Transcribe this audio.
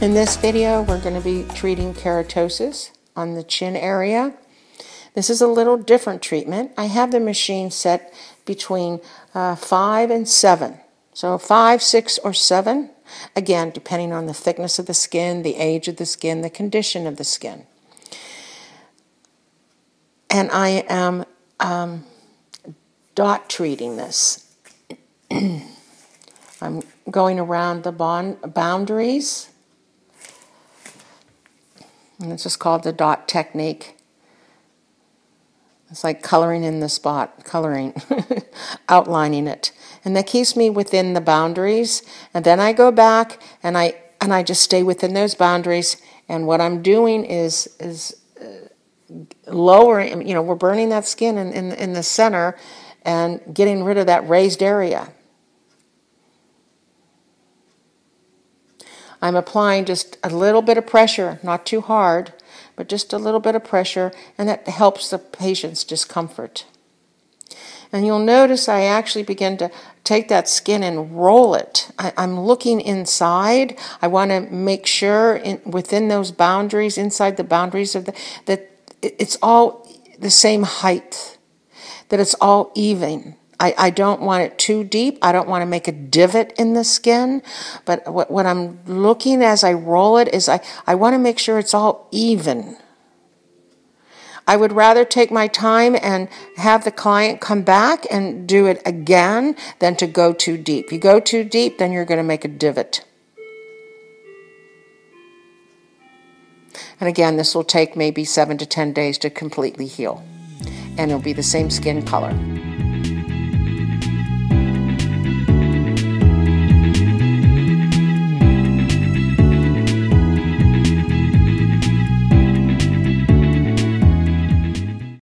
In this video, we're going to be treating keratosis on the chin area. This is a little different treatment. I have the machine set between uh, 5 and 7. So 5, 6, or 7. Again, depending on the thickness of the skin, the age of the skin, the condition of the skin. And I am um, dot treating this. I'm going around the bond boundaries and it's just called the dot technique. It's like coloring in the spot, coloring, outlining it. And that keeps me within the boundaries. And then I go back and I and I just stay within those boundaries. And what I'm doing is is uh, lowering. You know, we're burning that skin in, in in the center and getting rid of that raised area. I'm applying just a little bit of pressure, not too hard, but just a little bit of pressure, and that helps the patient's discomfort. And you'll notice I actually begin to take that skin and roll it. I, am looking inside. I want to make sure in, within those boundaries, inside the boundaries of the, that it's all the same height, that it's all even. I, I don't want it too deep. I don't want to make a divot in the skin. But what, what I'm looking as I roll it is I, I want to make sure it's all even. I would rather take my time and have the client come back and do it again than to go too deep. You go too deep, then you're going to make a divot. And again, this will take maybe seven to ten days to completely heal. And it'll be the same skin color.